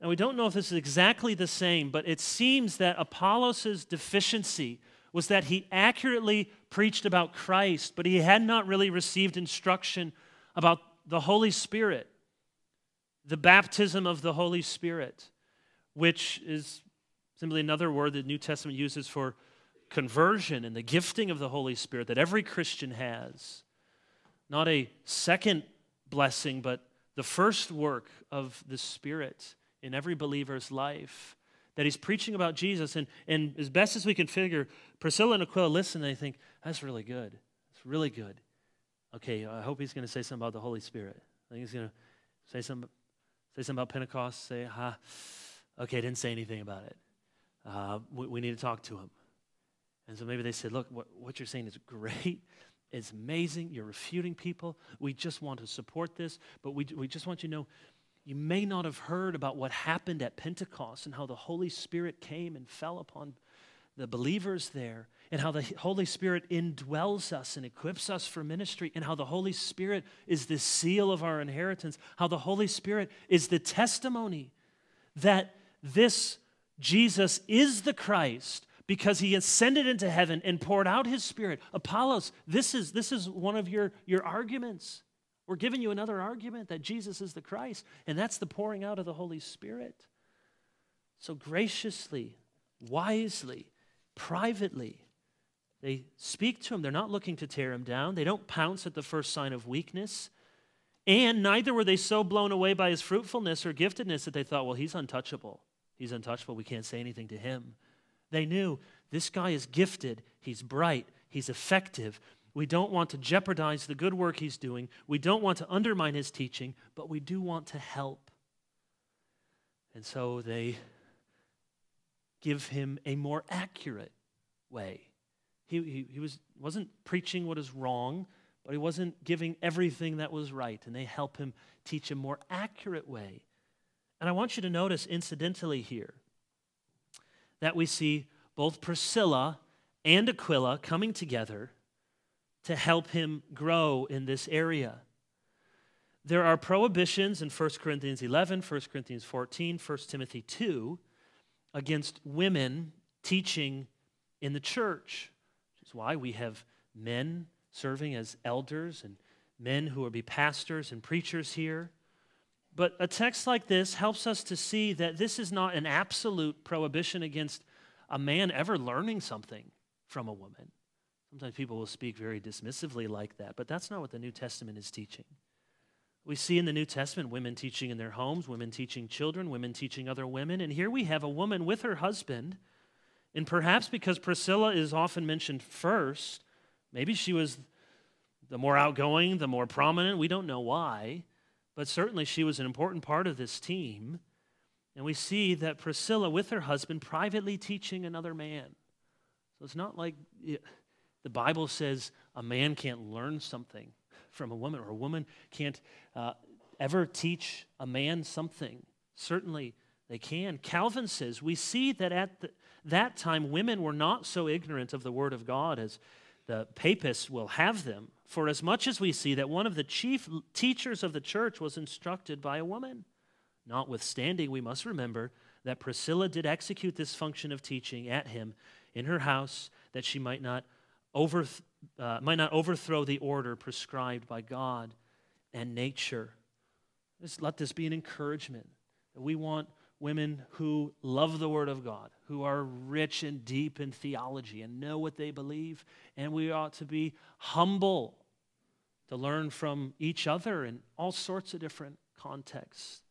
And we don't know if this is exactly the same, but it seems that Apollos' deficiency was that he accurately preached about Christ, but he had not really received instruction about the Holy Spirit, the baptism of the Holy Spirit, which is simply another word the New Testament uses for conversion and the gifting of the Holy Spirit that every Christian has. Not a second blessing, but the first work of the Spirit in every believer's life. That he's preaching about Jesus. And, and as best as we can figure, Priscilla and Aquila listen and they think, that's really good. It's really good. Okay, I hope he's going to say something about the Holy Spirit. I think he's going to say something, say something about Pentecost. Say, ha, okay, didn't say anything about it. Uh, we, we, need to talk to him. And so maybe they said, look, what, what you're saying is great. It's amazing. You're refuting people. We just want to support this, but we, we just want you to know you may not have heard about what happened at Pentecost and how the Holy Spirit came and fell upon the believers there, and how the Holy Spirit indwells us and equips us for ministry, and how the Holy Spirit is the seal of our inheritance, how the Holy Spirit is the testimony that this Jesus is the Christ because he ascended into heaven and poured out his spirit. Apollos, this is, this is one of your, your arguments. We're giving you another argument that Jesus is the Christ, and that's the pouring out of the Holy Spirit. So graciously, wisely, privately, they speak to him. They're not looking to tear him down. They don't pounce at the first sign of weakness. And neither were they so blown away by his fruitfulness or giftedness that they thought, well, he's untouchable. He's untouchable. We can't say anything to him. They knew this guy is gifted, he's bright, he's effective. We don't want to jeopardize the good work he's doing. We don't want to undermine his teaching, but we do want to help. And so they give him a more accurate way. He, he, he was, wasn't preaching what is wrong, but he wasn't giving everything that was right. And they help him teach a more accurate way. And I want you to notice, incidentally, here, that we see both Priscilla and Aquila coming together to help him grow in this area. There are prohibitions in 1 Corinthians 11, 1 Corinthians 14, 1 Timothy 2 against women teaching in the church, which is why we have men serving as elders and men who will be pastors and preachers here. But a text like this helps us to see that this is not an absolute prohibition against a man ever learning something from a woman. Sometimes people will speak very dismissively like that, but that's not what the New Testament is teaching. We see in the New Testament women teaching in their homes, women teaching children, women teaching other women. And here we have a woman with her husband. And perhaps because Priscilla is often mentioned first, maybe she was the more outgoing, the more prominent. We don't know why. But certainly she was an important part of this team. And we see that Priscilla, with her husband, privately teaching another man. So it's not like the Bible says a man can't learn something from a woman, or a woman can't uh, ever teach a man something. Certainly they can. Calvin says we see that at the, that time women were not so ignorant of the Word of God as the papists will have them. For as much as we see that one of the chief teachers of the church was instructed by a woman. Notwithstanding, we must remember that Priscilla did execute this function of teaching at him in her house that she might not, over, uh, might not overthrow the order prescribed by God and nature. Just let this be an encouragement that we want women who love the Word of God, who are rich and deep in theology and know what they believe. And we ought to be humble to learn from each other in all sorts of different contexts.